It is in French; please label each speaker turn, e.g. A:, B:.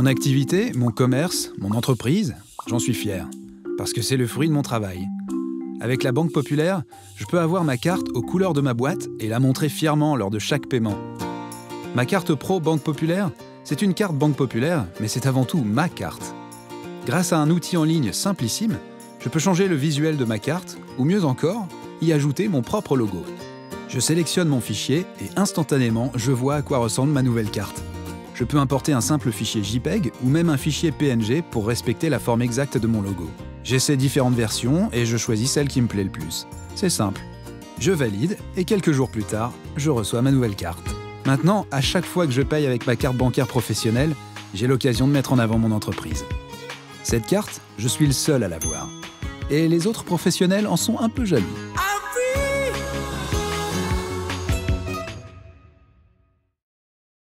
A: Mon activité, mon commerce, mon entreprise, j'en suis fier, parce que c'est le fruit de mon travail. Avec la Banque Populaire, je peux avoir ma carte aux couleurs de ma boîte et la montrer fièrement lors de chaque paiement. Ma carte Pro Banque Populaire, c'est une carte Banque Populaire, mais c'est avant tout ma carte. Grâce à un outil en ligne simplissime, je peux changer le visuel de ma carte, ou mieux encore, y ajouter mon propre logo. Je sélectionne mon fichier et instantanément, je vois à quoi ressemble ma nouvelle carte. Je peux importer un simple fichier JPEG ou même un fichier PNG pour respecter la forme exacte de mon logo. J'essaie différentes versions et je choisis celle qui me plaît le plus. C'est simple. Je valide et quelques jours plus tard, je reçois ma nouvelle carte. Maintenant, à chaque fois que je paye avec ma carte bancaire professionnelle, j'ai l'occasion de mettre en avant mon entreprise. Cette carte, je suis le seul à l'avoir. Et les autres professionnels en sont un peu jaloux.